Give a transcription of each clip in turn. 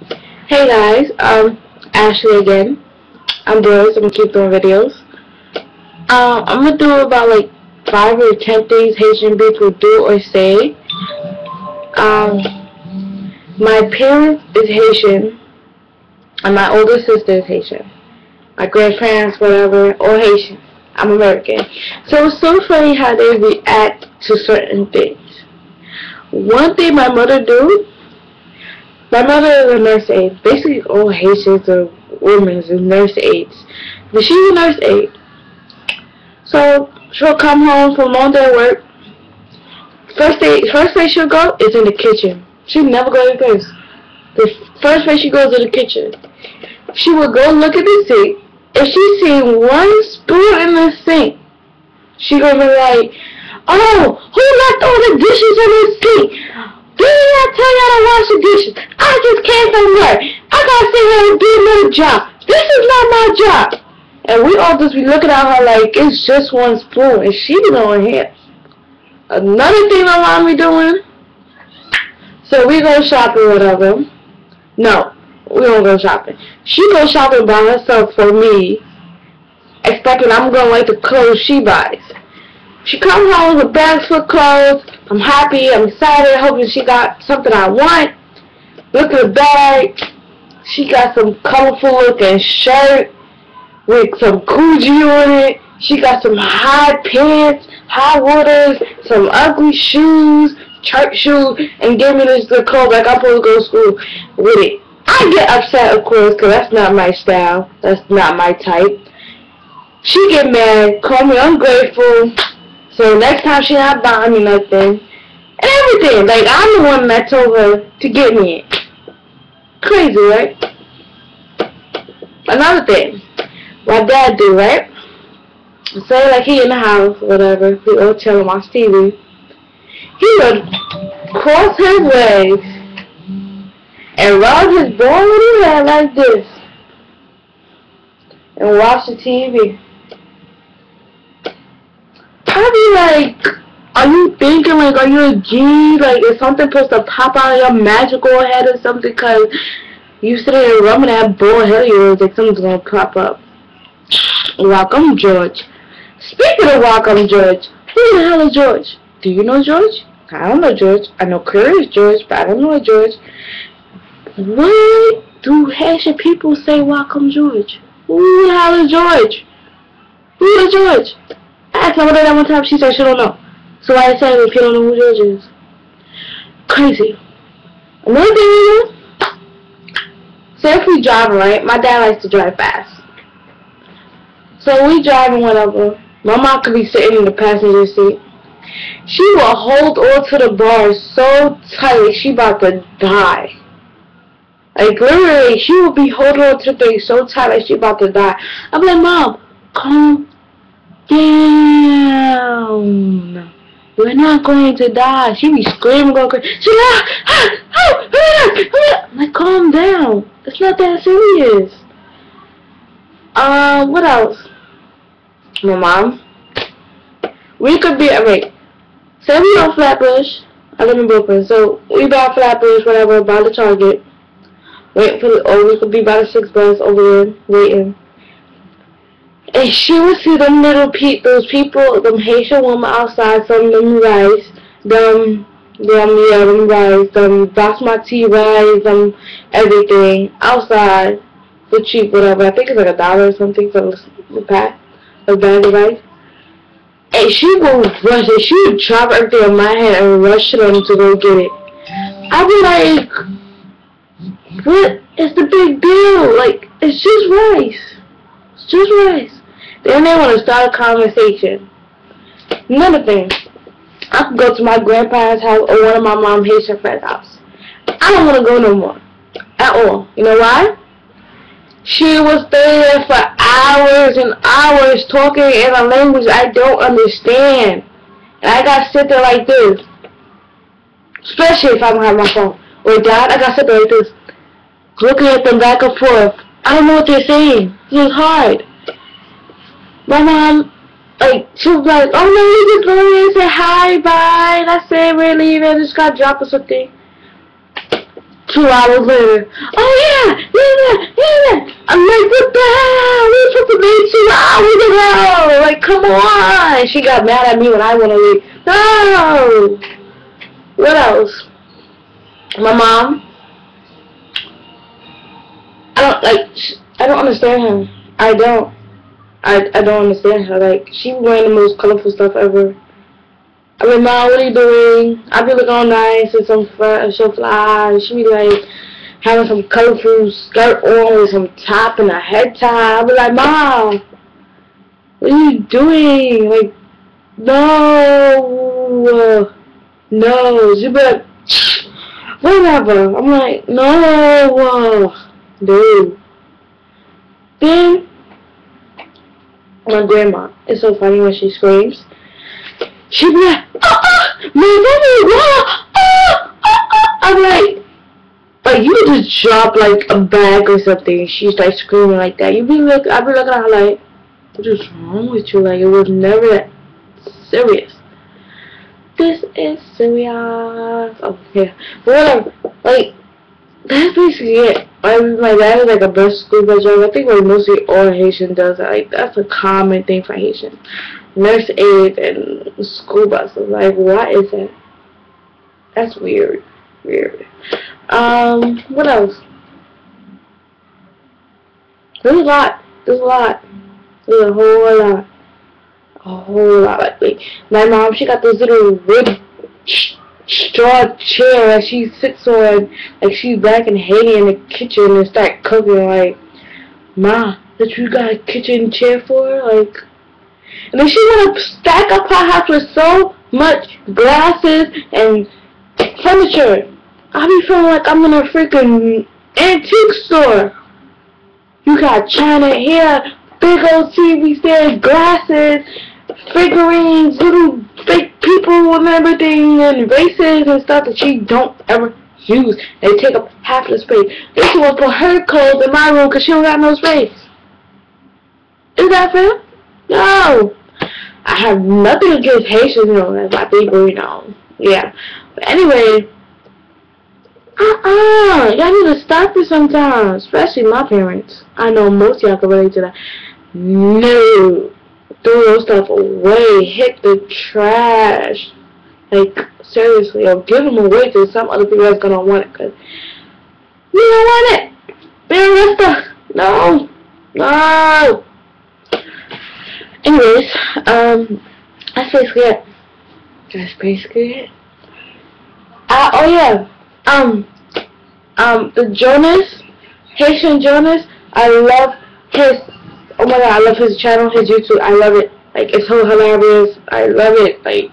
Hey guys, um, Ashley again. I'm Doris. I'm gonna keep doing videos. Um, I'm gonna do about like five or ten things Haitian people do or say. Um, my parents is Haitian, and my older sister is Haitian. My grandparents, whatever, all Haitian. I'm American. So it's so funny how they react to certain things. One thing my mother do, my mother is a nurse aide. Basically all Haitians are women is nurse aides. But she's a nurse aide. So she'll come home from long day work. First day first place she'll go is in the kitchen. She never go to place. The first place she goes is the kitchen. She will go look at the sink. If she see one spoon in the sink, she gonna be like, Oh, who left all the dishes in the sink? Didn't I tell y'all to wash the dishes? I just came from work. I gotta sit here and do another job. This is not my job. And we all just be looking at her like it's just one spoon, and she doing here. Another thing my mom be doing. So we go shopping, whatever. No, we don't go shopping. She go shopping by herself for me, expecting I'm gonna like the clothes she buys. She comes home with bags full of clothes. I'm happy. I'm excited. Hoping she got something I want. Look at the bag. She got some colorful looking shirt with some Gucci on it. She got some high pants, high waters, some ugly shoes, church shoes, and gave me this the clothes like I'm supposed to go to school with it. I get upset, of course, because that's not my style. That's not my type. She get mad, call me ungrateful. So next time she not buying me nothing. Everything. Like, I'm the one that told her to get me it. Crazy, right? Another thing. My dad do, right? Say like he in the house, whatever. We all chill and watch TV. He would cross his legs and rub his bald head like this and watch the TV. Be like, are you thinking like, are you a G? Like, is something supposed to pop out of your magical head or something? Cause you sitting there rubbing that bald head of yours, like something's gonna pop up. Welcome, George. Speaking of welcome, George, who the hell is George? Do you know George? I don't know George. I know Curious George, but I don't know George. Why do Haitian people say welcome, George? Who the hell is George? Who is George? I mother that one time, she said she don't know. So I you don't know who George is. Crazy. Another thing say if we drive, right? My dad likes to drive fast. So we driving whatever. My mom could be sitting in the passenger seat. She will hold on to the bar so tight she about to die. Like literally, she will be holding on to the thing so tight like she about to die. I'm like, Mom, calm down. We're not going to die. She be screaming, going crazy. She like, ah, ah, ah, ah. Like, calm down. It's not that serious. Um, what else? My mom. We could be, wait. Say we on Flatbush. I live in Brooklyn. So we by Flatbush, whatever, by the Target. Wait for the, or we could be by the six bus over there, waiting. And she would see them little pe those people, them Haitian women outside, some them rice, them, them, yeah, them rice, them basmati rice, them everything outside for cheap, whatever. I think it's like a dollar or something for the pack of bag of rice. And she would rush it. She would drop everything on my head and rush on to go get it. I'd be like, what is the big deal? Like, it's just rice. It's just rice. Then they want to start a conversation. Another thing, I could go to my grandparents' house or one of my mom's Haitian friend's house. I don't want to go no more. At all. You know why? She was there for hours and hours talking in a language I don't understand. And I got to sit there like this. Especially if I don't have my phone. Oh, or dad, I got to sit there like this. Looking at them back and forth. I don't know what they're saying. This is hard. My mom, like, she was like, oh no, we just go in and say hi, bye. That's it, we're leaving. Just got dropped or something. Two hours later, oh yeah, yeah, yeah. I'm like, what the hell? We supposed to leave two hours ago. Like, come on. She got mad at me when I to leave. No. What else? My mom. I don't like. I don't understand her. I don't. I I don't understand her. Like, she wearing the most colorful stuff ever. I mean, Mom, what are you doing? I be looking all nice and some fr so fly. She be like having some colorful skirt on with some top and a head tie. I be like, Mom, what are you doing? Like, no, no. She be like, whatever. I'm like, no, dude. Then my grandma. It's so funny when she screams. She be like, oh, oh, my oh, oh, I'm like, like you just drop like a bag or something. She starts screaming like that. You be look, I be looking at her like, what is wrong with you? Like it was never serious. This is serious. Oh yeah, whatever. Like that's basically it. My, my dad is like a bus school bus driver. I think like mostly all Haitian does that. Like that's a common thing for Haitian. Nurse aid and school buses. Like what is that? That's weird. Weird. Um, what else? There's a lot. There's a lot. There's a whole lot. A whole lot. Like, my mom, she got those little wood straw chair that she sits on like she's back in Haiti in the kitchen and start cooking like Ma, that you got a kitchen chair for? Like and then she wanna stack up her house with so much glasses and furniture. I be feeling like I'm in a freaking antique store. You got china here, big old TV stand, glasses, figurines, little fake people and everything, and races and stuff that she don't ever use. They take up half the space. This will for her clothes in my room because she don't got no space. Is that fair? No. I have nothing against Haitians, you know, that's my people, you know. Yeah. But anyway, uh-uh. Y'all need to stop it sometimes. Especially my parents. I know most y'all can relate to that. No throw those stuff away. Hit the trash. Like, seriously, or give them away to some other people that's gonna want it. Cause you don't want it. Man, that's the no, no. Anyways, um, that's basically it. That's basically it. Uh, oh yeah, um, um, the Jonas, Haitian Jonas, I love his oh my god, I love his channel, his YouTube. I love it. Like it's so hilarious. I love it. Like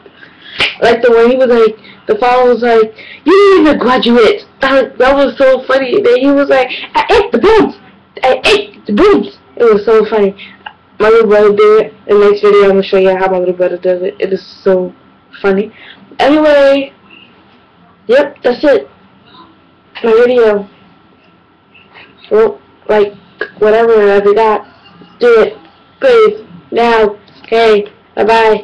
like the way he was like the father was like, You didn't even graduate. That, that was so funny. And then he was like, I ate the bones. I ate the bones. It was so funny. My little brother did it. In the next video I'm gonna show you how my little brother does it. It is so funny. Anyway, yep, that's it. My video. Well, like whatever I forgot do it. Please. Now. Okay. Bye-bye.